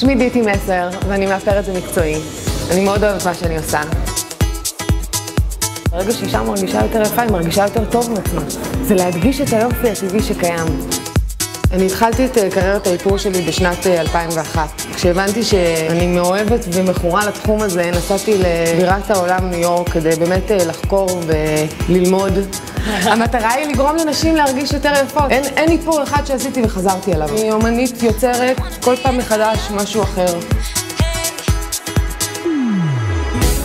שמי דיטי מסר, ואני מאפרת במקצועי. אני מאוד אוהבת מה שאני עושה. ברגע שאישה מרגישה יותר יפה, היא מרגישה יותר טוב עם עצמה. זה להדגיש את היופי הטבעי שקיים. אני התחלתי את אה, קריירת האיפור שלי בשנת 2001. אה, כשהבנתי שאני מאוהבת ומכורה לתחום הזה, נסעתי לבירת העולם ניו יורק כדי באמת אה, לחקור וללמוד. המטרה היא לגרום לנשים להרגיש יותר יפות. אין, אין איפור אחד שעשיתי וחזרתי עליו. אני אומנית יוצרת כל פעם מחדש משהו אחר.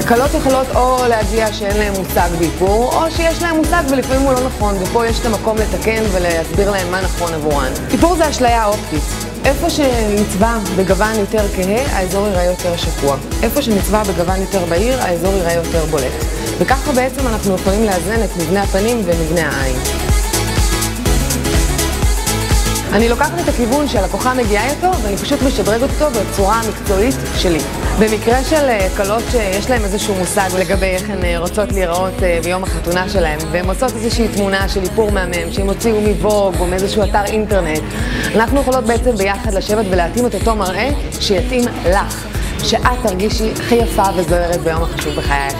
קלות יכולות או להגיע שאין להם מושג באיפור, או שיש להם מושג ולפעמים הוא לא נכון, ופה יש את המקום לתקן ולהסביר להם מה נכון עבורן. איפור זה אשליה אופטית. איפה שנצבע בגוון יותר כהה, האזור ייראה יותר שקוע. איפה שנצבע בגוון יותר בהיר, האזור ייראה יותר בולט. וככה בעצם אנחנו יכולים לאזן את מבנה הפנים ומבנה העין. אני לוקחת את הכיוון שהלקוחה מגיעה איתו, ואני פשוט משדרג אותו בצורה המקצועית שלי. במקרה של אה, כלות שיש להן איזשהו מושג לגבי איך הן אה, רוצות להיראות אה, ביום החתונה שלהן, והן מוצאות איזושהי תמונה של איפור מהמם, שהן הוציאו מבוג או מאיזשהו אתר אינטרנט, אנחנו יכולות בעצם ביחד לשבת ולהתאים את אותו מראה שיתאים לך, שאת תרגישי הכי יפה וזוהרת ביום החשוב בחייך.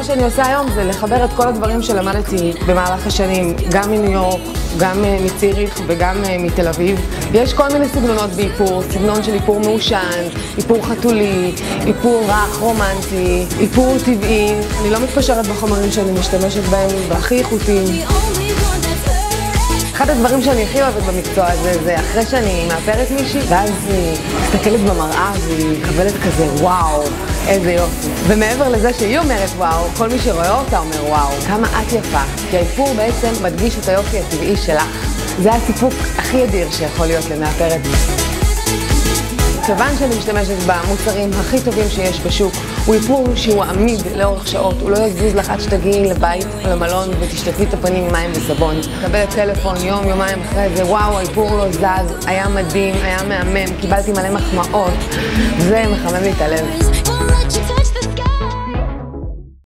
מה שאני עושה היום זה לחבר את כל הדברים שלמדתי במהלך השנים, גם מניו יורק, גם אה, מציריך וגם אה, מתל אביב. יש כל מיני סגנונות באיפור, סגנון של איפור מעושן, איפור חתולי, איפור רך, רומנטי, איפור טבעי. אני לא מתפשרת בחומרים שאני משתמשת בהם, והכי איכותיים. אחד הדברים שאני הכי אוהבת במקצוע הזה, זה אחרי שאני מאפרת מישהי, ואז היא מסתכלת במראה והיא מקבלת כזה וואו, איזה יופי. ומעבר לזה שהיא אומרת וואו, כל מי שרואה אותה אומר וואו, כמה את יפה. כי האיפור בעצם מדגיש את היופי הטבעי שלך. זה הסיפוק הכי אדיר שיכול להיות למאפרת. כיוון שאני משתמשת במוצרים הכי טובים שיש בשוק, הוא איפור שהוא עמיד לאורך שעות, הוא לא יזוז לך עד שתגיעי לבית או למלון ותשטפי את הפנים עם מים וסבון. מקבלת טלפון יום, יומיים אחרי זה, וואו, האיפור לא זז, היה מדהים, היה מהמם, קיבלתי מלא מחמאות, זה מחמם לי את הלב.